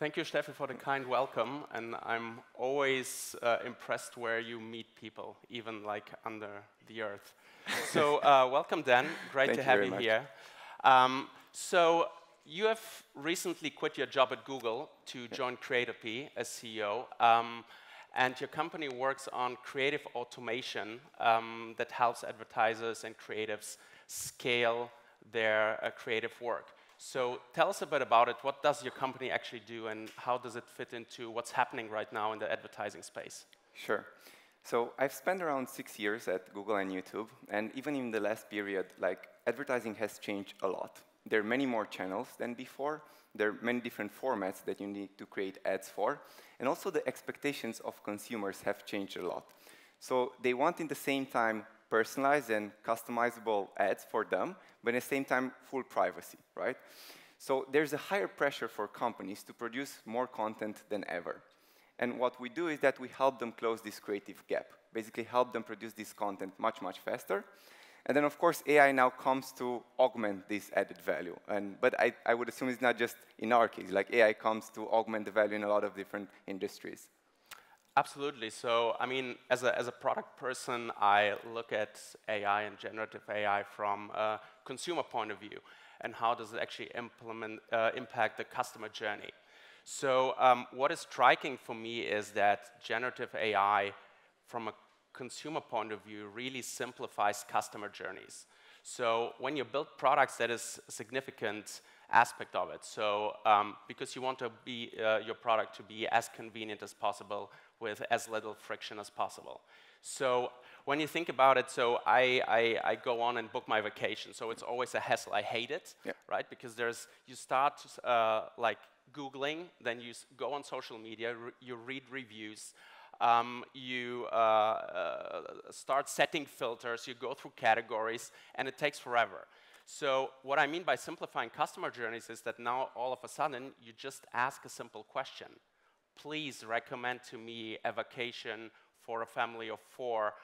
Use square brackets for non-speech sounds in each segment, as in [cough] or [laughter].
Thank you, Steffi, for the kind welcome. And I'm always uh, impressed where you meet people, even like under the earth. [laughs] so uh, welcome, Dan. Great Thank to you have you much. here. Um, so you have recently quit your job at Google to join Creatopy as CEO. Um, and your company works on creative automation um, that helps advertisers and creatives scale their uh, creative work. So tell us a bit about it. What does your company actually do, and how does it fit into what's happening right now in the advertising space? Sure. So I've spent around six years at Google and YouTube, and even in the last period, like advertising has changed a lot. There are many more channels than before. There are many different formats that you need to create ads for, and also the expectations of consumers have changed a lot. So they want, in the same time, personalized and customizable ads for them, but at the same time, full privacy, right? So there's a higher pressure for companies to produce more content than ever. And what we do is that we help them close this creative gap, basically help them produce this content much, much faster. And then, of course, AI now comes to augment this added value. And, but I, I would assume it's not just in our case. Like AI comes to augment the value in a lot of different industries. Absolutely. So, I mean, as a, as a product person, I look at AI and generative AI from a consumer point of view, and how does it actually implement, uh, impact the customer journey. So, um, what is striking for me is that generative AI, from a consumer point of view, really simplifies customer journeys. So, when you build products, that is a significant aspect of it. So, um, because you want to be uh, your product to be as convenient as possible with as little friction as possible. So when you think about it, so I, I, I, go on and book my vacation. So it's always a hassle. I hate it, yeah. right? Because there's you start uh, like Googling, then you go on social media, re you read reviews, um, you uh, uh, start setting filters, you go through categories, and it takes forever. So what I mean by simplifying customer journeys is that now all of a sudden you just ask a simple question please recommend to me a vacation for a family of four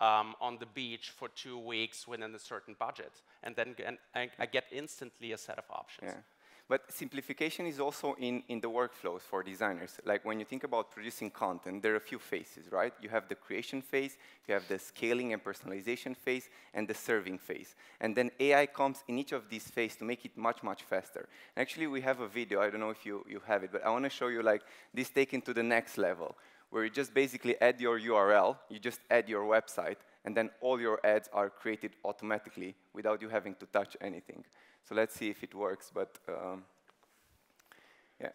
um, on the beach for two weeks within a certain budget. And then I, I get instantly a set of options. Yeah. But simplification is also in, in the workflows for designers. Like when you think about producing content, there are a few phases, right? You have the creation phase, you have the scaling and personalization phase, and the serving phase. And then AI comes in each of these phases to make it much, much faster. Actually, we have a video, I don't know if you, you have it, but I want to show you like this taken to the next level, where you just basically add your URL, you just add your website, and then all your ads are created automatically without you having to touch anything. So let's see if it works, but um, yeah.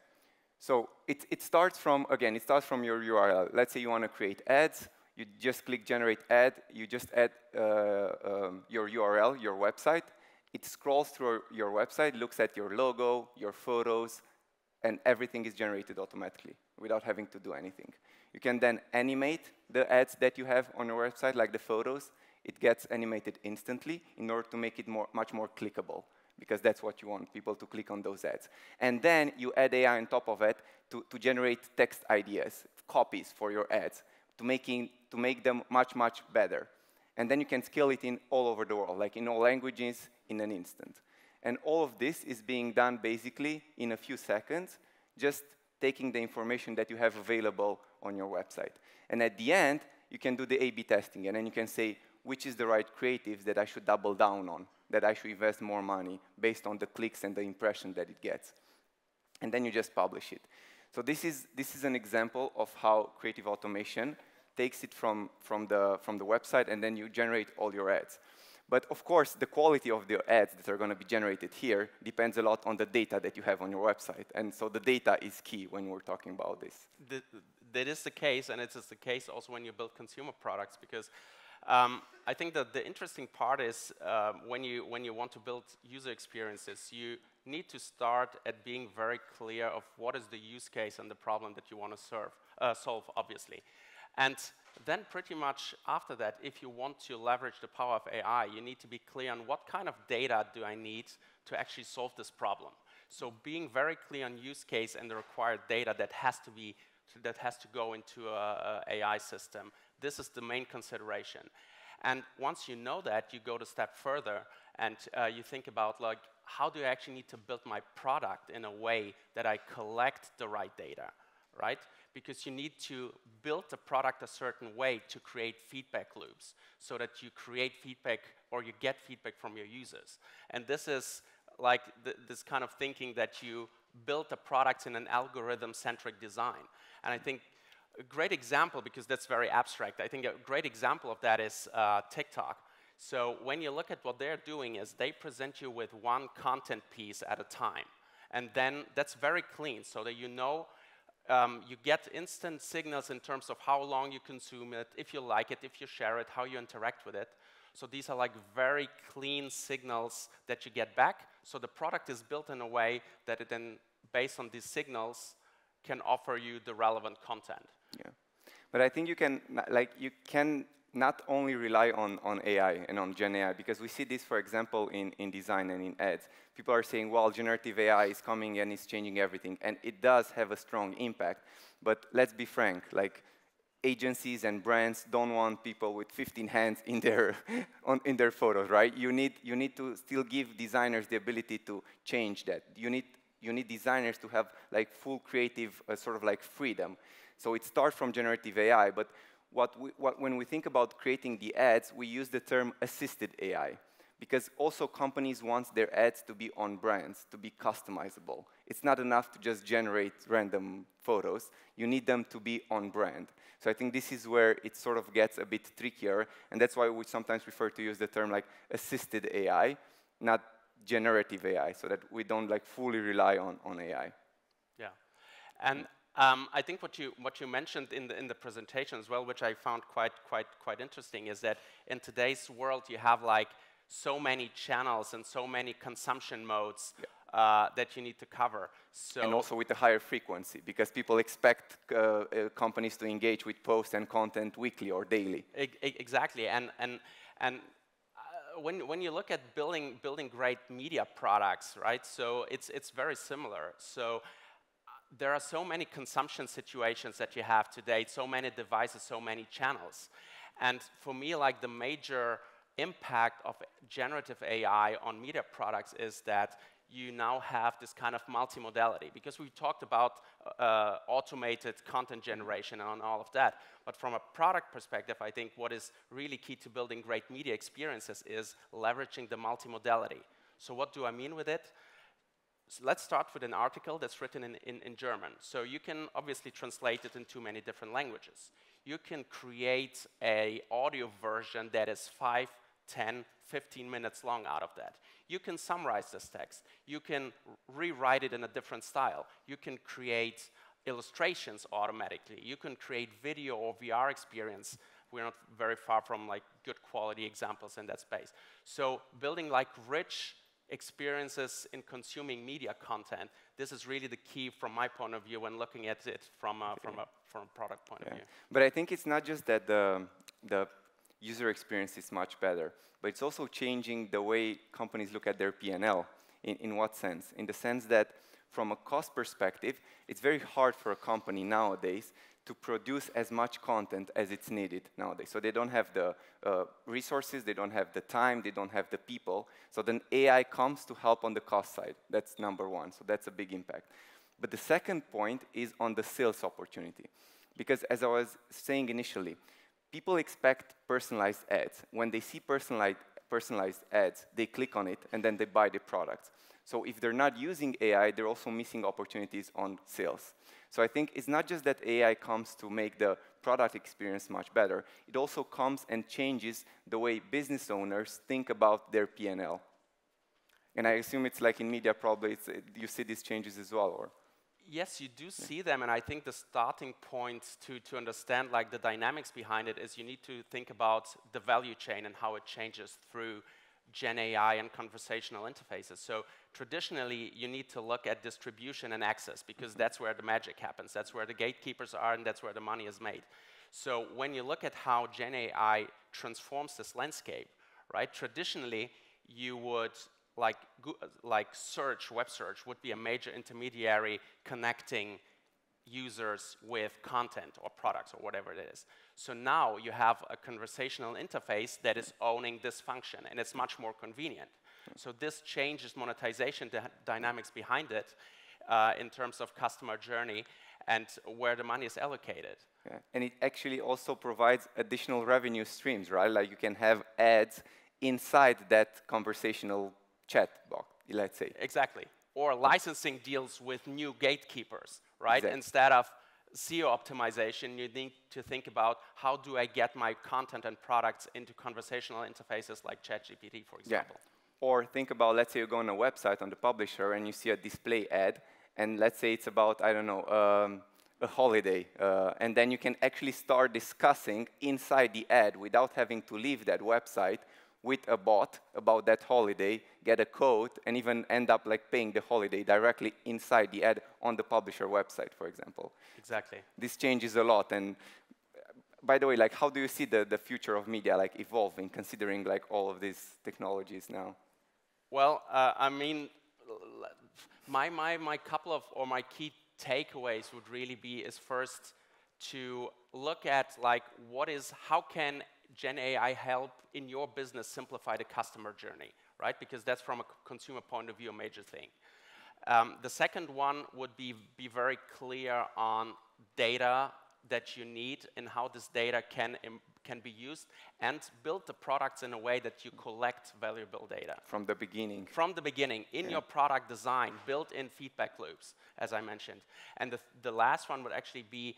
So it, it starts from, again, it starts from your URL. Let's say you want to create ads. You just click generate ad. You just add uh, um, your URL, your website. It scrolls through your website, looks at your logo, your photos, and everything is generated automatically without having to do anything. You can then animate the ads that you have on your website, like the photos. It gets animated instantly in order to make it more, much more clickable because that's what you want, people to click on those ads. And then you add AI on top of it to, to generate text ideas, copies for your ads, to, making, to make them much, much better. And then you can scale it in all over the world, like in all languages, in an instant. And all of this is being done basically in a few seconds, just taking the information that you have available on your website. And at the end, you can do the A-B testing, and then you can say, which is the right creatives that I should double down on, that I should invest more money based on the clicks and the impression that it gets. And then you just publish it. So this is, this is an example of how creative automation takes it from, from, the, from the website, and then you generate all your ads. But of course, the quality of the ads that are going to be generated here depends a lot on the data that you have on your website. And so the data is key when we're talking about this. The, that is the case, and it is the case also when you build consumer products, because um, I think that the interesting part is uh, when, you, when you want to build user experiences, you need to start at being very clear of what is the use case and the problem that you want to serve, uh, solve, obviously. And then pretty much after that, if you want to leverage the power of AI, you need to be clear on what kind of data do I need to actually solve this problem. So being very clear on use case and the required data that has to be that has to go into a, a AI system. This is the main consideration. And once you know that, you go a step further and uh, you think about like how do I actually need to build my product in a way that I collect the right data, right? Because you need to build the product a certain way to create feedback loops so that you create feedback or you get feedback from your users. And this is like th this kind of thinking that you build the product in an algorithm-centric design. And I think a great example, because that's very abstract, I think a great example of that is uh, TikTok. So when you look at what they're doing is they present you with one content piece at a time. And then that's very clean so that you know um, you get instant signals in terms of how long you consume it, if you like it, if you share it, how you interact with it. So these are like very clean signals that you get back. So the product is built in a way that it then, based on these signals, can offer you the relevant content. Yeah. But I think you can, like, you can not only rely on, on AI and on Gen AI, because we see this, for example, in, in design and in ads. People are saying, well, generative AI is coming and it's changing everything. And it does have a strong impact. But let's be frank, like, agencies and brands don't want people with 15 hands in their, [laughs] on, in their photos, right? You need, you need to still give designers the ability to change that. You need, you need designers to have like full creative uh, sort of like freedom. So it starts from generative AI, but what we, what, when we think about creating the ads, we use the term assisted AI because also companies want their ads to be on brands, to be customizable. It's not enough to just generate random photos. You need them to be on brand. So I think this is where it sort of gets a bit trickier, and that's why we sometimes refer to use the term like assisted AI, not generative AI, so that we don't like fully rely on, on AI. Yeah, and um, I think what you, what you mentioned in the, in the presentation as well, which I found quite, quite, quite interesting, is that in today's world you have like so many channels and so many consumption modes yeah. uh, that you need to cover. So and also with a higher frequency, because people expect uh, uh, companies to engage with posts and content weekly or daily. E exactly, and and and when when you look at building building great media products, right? So it's it's very similar. So uh, there are so many consumption situations that you have today, so many devices, so many channels. And for me, like the major impact of generative AI on media products is that you now have this kind of multimodality because we talked about uh, automated content generation and all of that. But from a product perspective, I think what is really key to building great media experiences is leveraging the multimodality. So what do I mean with it? So let's start with an article that's written in, in, in German. So you can obviously translate it into many different languages. You can create a audio version that is five 10, 15 minutes long out of that. You can summarize this text. You can rewrite it in a different style. You can create illustrations automatically. You can create video or VR experience. We're not very far from like good quality examples in that space. So building like rich experiences in consuming media content, this is really the key from my point of view when looking at it from a, from a, from a product point yeah. of view. But I think it's not just that the, the user experience is much better. But it's also changing the way companies look at their P&L. In, in what sense? In the sense that from a cost perspective, it's very hard for a company nowadays to produce as much content as it's needed nowadays. So they don't have the uh, resources, they don't have the time, they don't have the people. So then AI comes to help on the cost side. That's number one. So that's a big impact. But the second point is on the sales opportunity. Because as I was saying initially, people expect personalized ads. When they see personalized, personalized ads, they click on it and then they buy the product. So if they're not using AI, they're also missing opportunities on sales. So I think it's not just that AI comes to make the product experience much better, it also comes and changes the way business owners think about their P&L. And I assume it's like in media probably, you see these changes as well, or? Yes, you do see them, and I think the starting point to, to understand like the dynamics behind it is you need to think about the value chain and how it changes through Gen AI and conversational interfaces. So traditionally, you need to look at distribution and access because that's where the magic happens. That's where the gatekeepers are, and that's where the money is made. So when you look at how Gen AI transforms this landscape, right? Traditionally, you would like, like search, web search, would be a major intermediary connecting users with content or products or whatever it is. So now you have a conversational interface that is owning this function, and it's much more convenient. So this changes monetization dynamics behind it uh, in terms of customer journey and where the money is allocated. Yeah. And it actually also provides additional revenue streams, right? Like you can have ads inside that conversational chat box, let's say. Exactly. Or licensing deals with new gatekeepers, right? Exactly. Instead of SEO optimization, you need to think about how do I get my content and products into conversational interfaces like ChatGPT, for example. Yeah. Or think about, let's say you go on a website on the publisher and you see a display ad, and let's say it's about, I don't know, um, a holiday. Uh, and then you can actually start discussing inside the ad without having to leave that website with a bot about that holiday, get a code, and even end up like paying the holiday directly inside the ad on the publisher website, for example. Exactly. This changes a lot. And by the way, like how do you see the, the future of media like evolving, considering like all of these technologies now? Well, uh, I mean, my, my, my couple of, or my key takeaways would really be is first to look at like what is, how can Gen AI help in your business simplify the customer journey, right? Because that's from a consumer point of view a major thing. Um, the second one would be be very clear on data that you need and how this data can can be used and build the products in a way that you collect valuable data. From the beginning. From the beginning. In yeah. your product design, built in feedback loops, as I mentioned. And the, the last one would actually be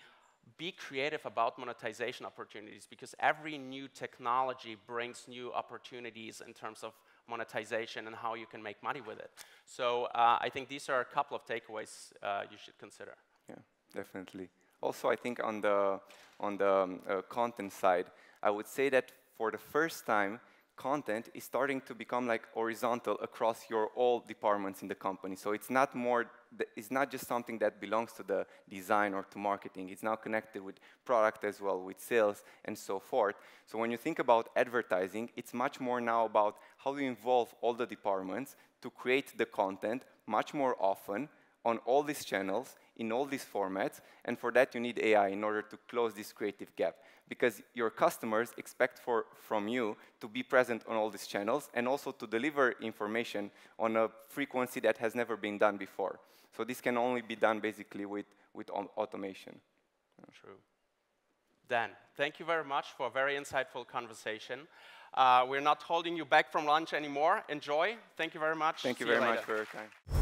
be creative about monetization opportunities because every new technology brings new opportunities in terms of monetization and how you can make money with it. So uh, I think these are a couple of takeaways uh, you should consider. Yeah, definitely. Also, I think on the, on the um, uh, content side, I would say that for the first time, content is starting to become like horizontal across your all departments in the company. So it's not more, it's not just something that belongs to the design or to marketing. It's now connected with product as well, with sales and so forth. So when you think about advertising, it's much more now about how you involve all the departments to create the content much more often on all these channels, in all these formats, and for that you need AI in order to close this creative gap. Because your customers expect for, from you to be present on all these channels and also to deliver information on a frequency that has never been done before. So this can only be done basically with, with automation. True. Dan, thank you very much for a very insightful conversation. Uh, we're not holding you back from lunch anymore. Enjoy. Thank you very much. Thank you See very you much for your time.